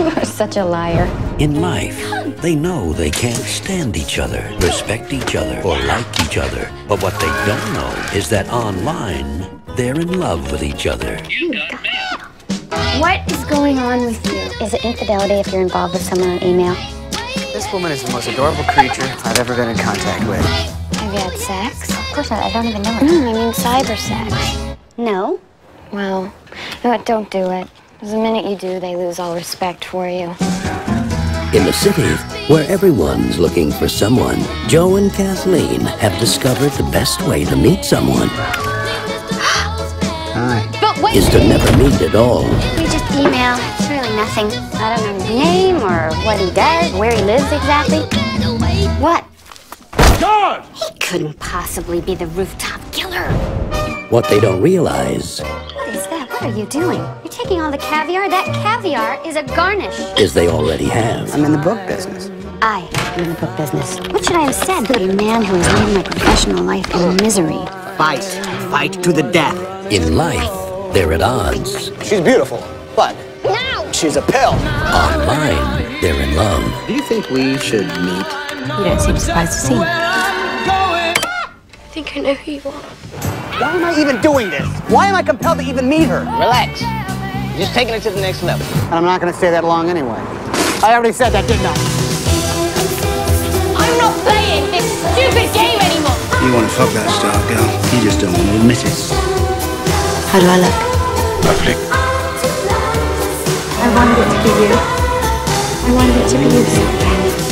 You are such a liar. In life, they know they can't stand each other, respect each other, or like each other. But what they don't know is that online, they're in love with each other. What is going on with you? Is it infidelity if you're involved with someone on email? This woman is the most adorable creature I've ever been in contact with. Have you had sex? Of course not. I don't even know it. No, I mean cyber sex. No? Well, you? Don't do it. Because the minute you do, they lose all respect for you. In the city, where everyone's looking for someone, Joe and Kathleen have discovered the best way to meet someone Hi. But wait! is to never meet at all. We just email. It's really nothing. I don't know his name or what he does, where he lives exactly. What? God! He couldn't possibly be the rooftop killer. What they don't realize What is that? What are you doing? You're taking all the caviar? That caviar is a garnish. is they already have. I'm in the book business. I am in the book business. What should I have said to a man who has lived my professional life in misery? Fight. Fight to the death. In life, they're at odds. She's beautiful, but No! she's a pill. Online, they're in love. Do you think we should meet? You don't seem surprised to see me. I think I know who you are. Why am I even doing this? Why am I compelled to even meet her? Relax. You're just taking it to the next level. And I'm not going to stay that long anyway. I already said that, didn't I? I'm not playing this stupid game anymore. You want to fuck that Stark girl. You just don't want to admit it. How do I look? Lovely. I wanted it to be you. I wanted it to be you so bad.